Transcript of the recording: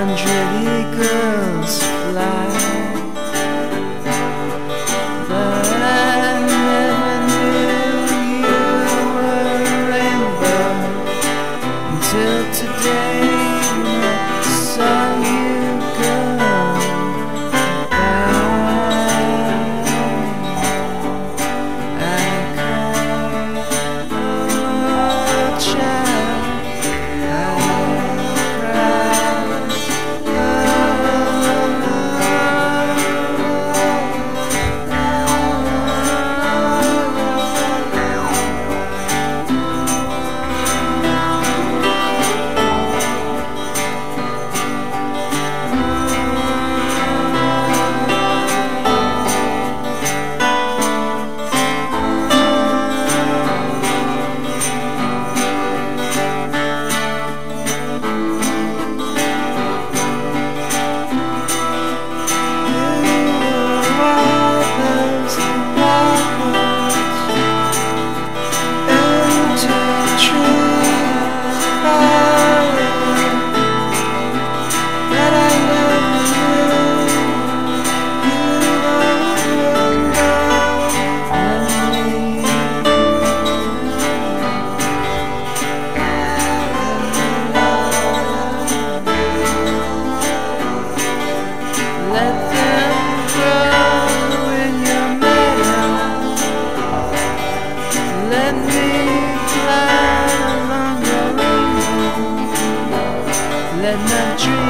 Angelica Let my dream